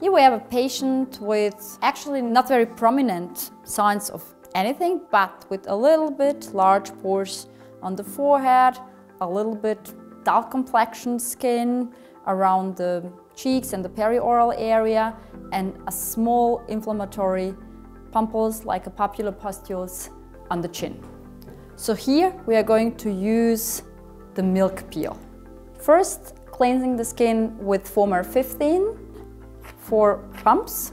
Here we have a patient with actually not very prominent signs of anything, but with a little bit large pores on the forehead, a little bit dark complexion skin around the cheeks and the perioral area, and a small inflammatory pustules like a papular pustules on the chin. So here we are going to use the milk peel. First, cleansing the skin with Foamer 15 four pumps.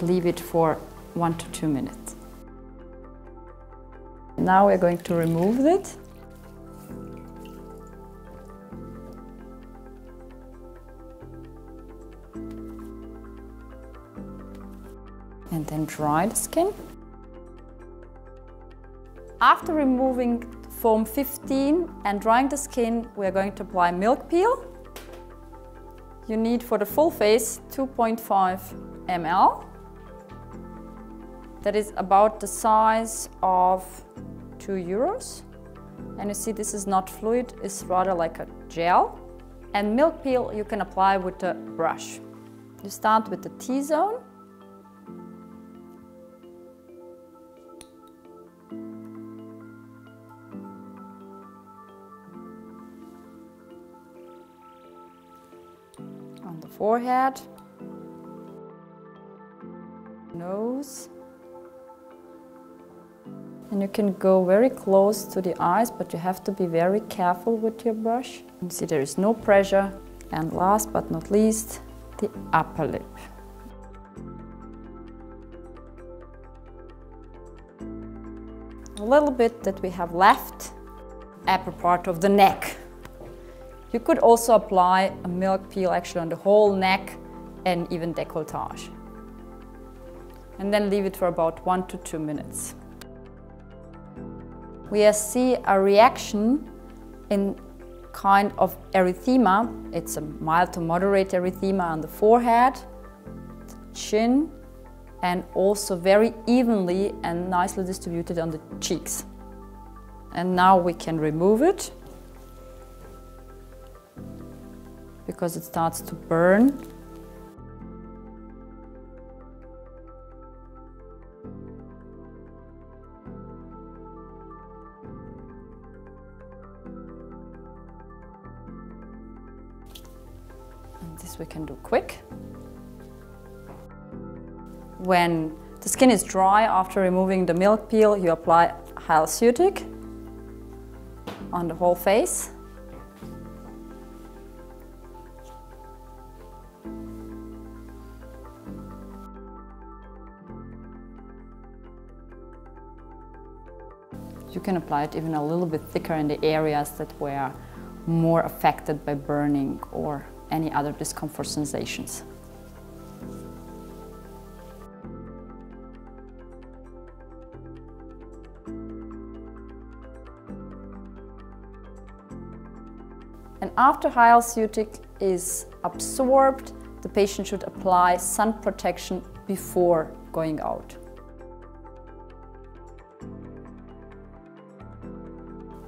Leave it for one to two minutes. Now we're going to remove it. And then dry the skin. After removing foam 15 and drying the skin, we are going to apply milk peel. You need for the full face 2.5 ml. That is about the size of 2 euros. And you see this is not fluid, it's rather like a gel. And milk peel you can apply with a brush. You start with the T-zone. The forehead, nose, and you can go very close to the eyes, but you have to be very careful with your brush. You see there is no pressure. And last but not least, the upper lip. A little bit that we have left, upper part of the neck. You could also apply a milk peel actually on the whole neck and even decolletage. And then leave it for about one to two minutes we see a reaction in kind of erythema. It's a mild to moderate erythema on the forehead, the chin, and also very evenly and nicely distributed on the cheeks. And now we can remove it because it starts to burn And This we can do quick. When the skin is dry after removing the milk peel, you apply Hyal Ceutic on the whole face. You can apply it even a little bit thicker in the areas that were more affected by burning or any other discomfort sensations. And after Hyal Ceutic is absorbed, the patient should apply sun protection before going out.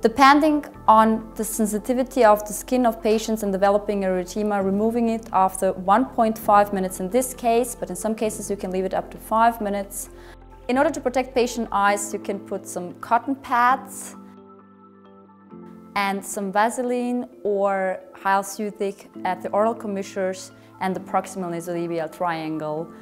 Depending on the sensitivity of the skin of patients in developing erythema, removing it after 1.5 minutes in this case, but in some cases you can leave it up to 5 minutes. In order to protect patient eyes, you can put some cotton pads and some Vaseline or Hyal Ceutic at the oral commissures and the proximal nasolabial triangle.